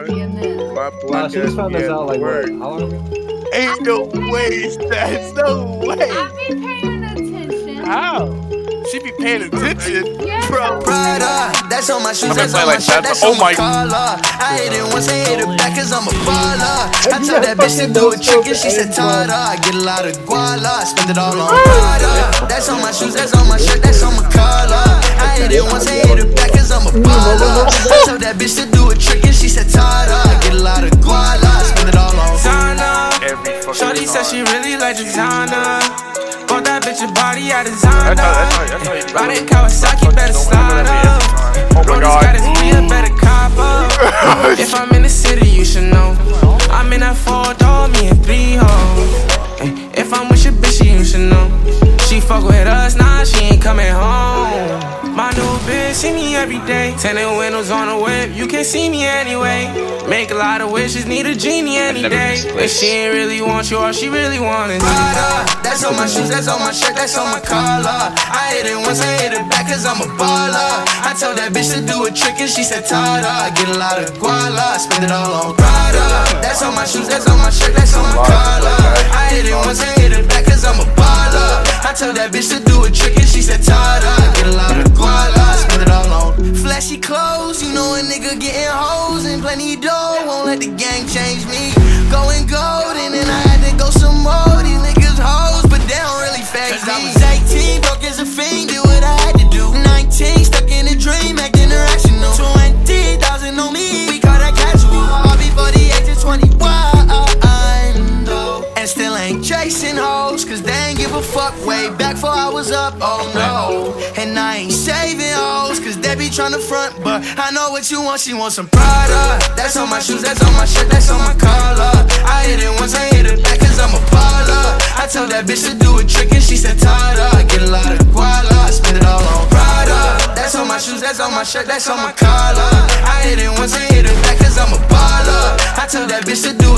My black she ass found this out like work. how long ago? Ain't no way, Stats. No way. I be paying attention. How? She be paying attention, Yeah. bro. Prada, that's on my shoes, that's on my like shirt, that's for- on oh my my- collar. I hit it once, I hit it back cause I'm a baller. I told that bitch to do a trick and she said Tada. I get a lot of guala, spend it all on Prada. That's on my shoes, that's on my shirt, that's on my collar. I hit it once, I hit it back cause I'm a baller. I told that bitch to do a trick and she said Tada. I get a lot of guala, spend it all on Designer. Every fucking Shorty said she really like designer. Bought that bitch a body out That's designer. how, that's how, that's how you do Riding. Kawasaki, better slide up. Oh my Rollers got his god. beer, better cop up. if I'm in the city, you should know. I'm in that four door, me and three hoes. Eh, if I'm with your bitch, you should know. She fuck with us, nah, she ain't coming home. My new see me every day. Tinted windows on the whip, you can't see me anyway. Make a lot of wishes, need a genie any day. been If she ain't really want you, all she really want is Prada, that's on my shoes, that's on my shirt, that's on my collar. I hit it once, I hit it back cause I'm a baller. I told that bitch to do a trick and she said Tada. I get a lot of guala, spend it all on Prada. That's on my shoes, that's on my shirt, that's on my collar. I hit it once, I hit it back cause I'm a baller. I told that bitch to do a trick and she said Tada. Plenty dough. Won't let the gang change me. Going gold and I had to go some more. These niggas hoes, but they don't really phase me. I was 18, broke as a fiend, did what I had to do. 19, stuck in a dream, acting irrational. 20,000 on me, we call that casual. All before the age of 21, though. And still ain't chasing hoes, cause they ain't give a fuck way back before I was up, oh no. And I ain't tryna front, but I know what you want, she wants some Prada. That's on my shoes, that's on my shirt, that's on my collar. I hit it once, I hit it back, cause I'm a baller. I told that bitch to do a trick, and she said Tada. I get a lot of guala, spend it all on Prada. That's on my shoes, that's on my shirt, that's on my collar. I hit it once, I hit it back, cause I'm a baller. I told that bitch to do